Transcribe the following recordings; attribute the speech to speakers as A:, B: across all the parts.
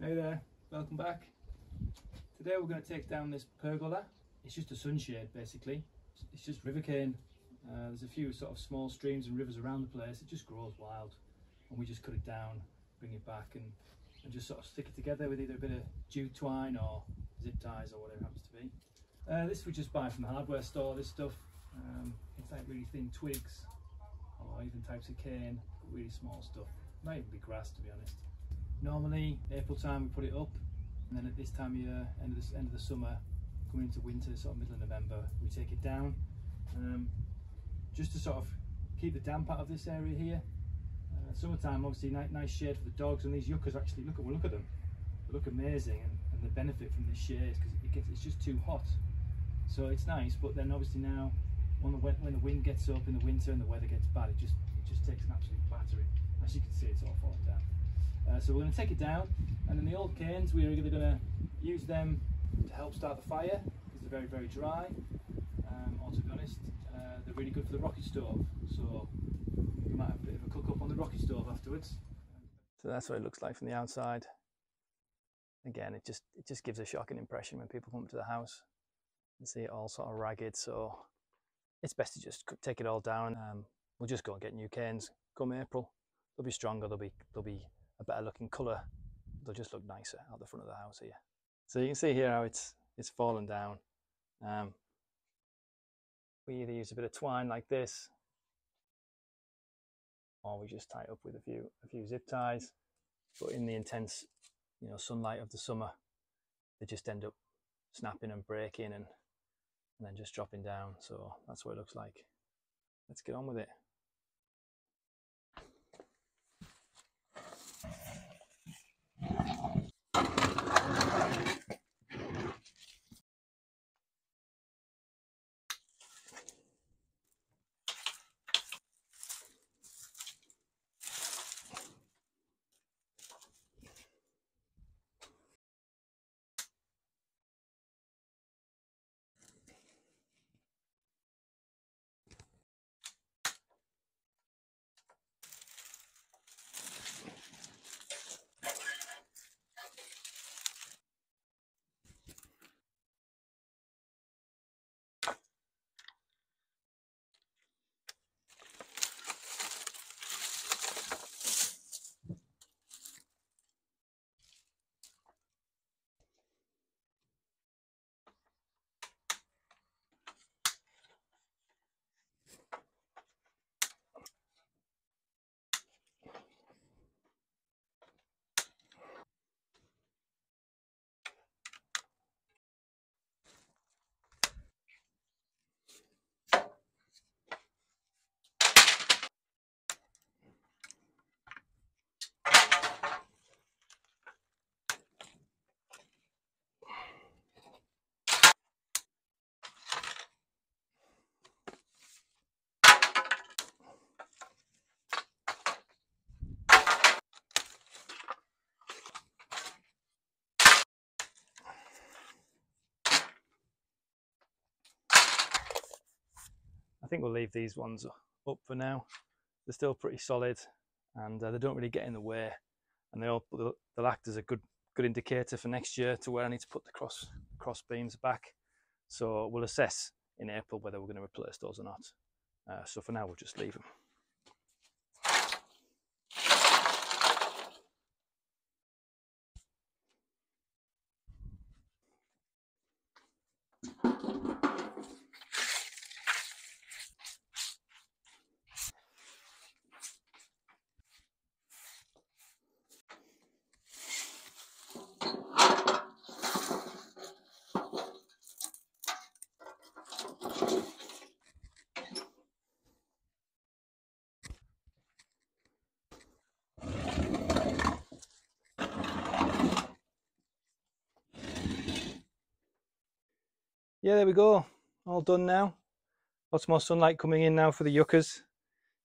A: Hey there, welcome back. Today we're going to take down this pergola. It's just a sunshade basically. It's just river cane. Uh, there's a few sort of small streams and rivers around the place. It just grows wild and we just cut it down, bring it back and, and just sort of stick it together with either a bit of jute twine or zip ties or whatever it happens to be. Uh, this we just buy from the hardware store, this stuff. Um, it's like really thin twigs or even types of cane, really small stuff. Might even be grass to be honest. Normally, April time we put it up, and then at this time of year, end of the, end of the summer, coming into winter, sort of middle of November, we take it down, um, just to sort of keep the damp out of this area here. Uh, summertime, obviously, nice, nice shade for the dogs, and these yuccas actually look at well, look at them. They look amazing, and, and the benefit from this shade because it gets it's just too hot, so it's nice. But then obviously now, when the when the wind gets up in the winter and the weather gets bad, it just it just takes an absolute battering. As you can see, it's all falling down. Uh, so we're going to take it down and then the old canes we're either going to use them to help start the fire because they're very very dry um, or to be honest uh, they're really good for the rocket stove so we might have a bit of a cook up on the rocket stove afterwards. So that's what it looks like from the outside. Again it just it just gives a shocking impression when people come to the house and see it all sort of ragged so it's best to just take it all down. Um, we'll just go and get new canes come April. They'll be stronger, they'll be they'll be a better looking colour, they'll just look nicer out the front of the house here. So you can see here how it's it's fallen down. Um, we either use a bit of twine like this, or we just tie it up with a few a few zip ties. But in the intense, you know, sunlight of the summer, they just end up snapping and breaking and and then just dropping down. So that's what it looks like. Let's get on with it. I think we'll leave these ones up for now. They're still pretty solid and uh, they don't really get in the way and they'll, they'll act as a good good indicator for next year to where I need to put the cross cross beams back. So we'll assess in April whether we're going to replace those or not. Uh, so for now we'll just leave them. Yeah, there we go. All done now. Lots more sunlight coming in now for the yuccas.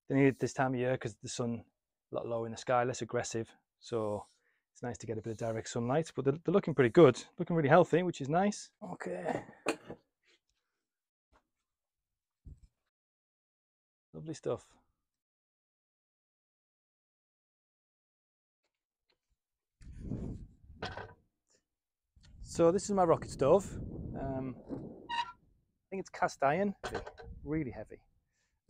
A: They need it this time of year because the sun a lot lower in the sky, less aggressive. So it's nice to get a bit of direct sunlight. But they're, they're looking pretty good, looking really healthy, which is nice. Okay. Lovely stuff. So this is my rocket stove. Um, I think it's cast iron, really heavy.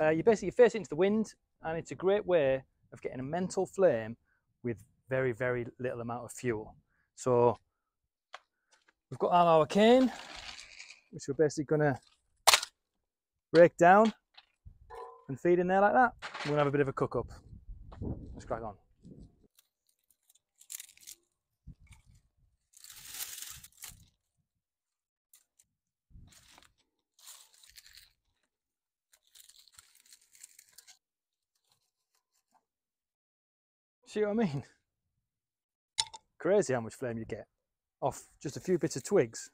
A: Uh, you basically face into the wind and it's a great way of getting a mental flame with very, very little amount of fuel. So we've got our cane, which we're basically gonna break down and feed in there like that. We're gonna have a bit of a cook up. Let's crack on. See what I mean? Crazy how much flame you get off just a few bits of twigs.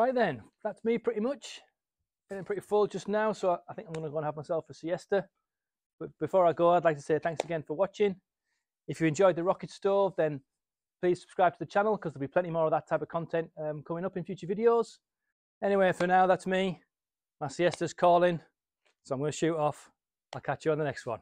A: Right then, that's me pretty much. Feeling pretty full just now, so I think I'm going to go and have myself a siesta. But before I go, I'd like to say thanks again for watching. If you enjoyed the rocket stove, then please subscribe to the channel because there'll be plenty more of that type of content um, coming up in future videos. Anyway, for now, that's me. My siesta's calling, so I'm going to shoot off. I'll catch you on the next one.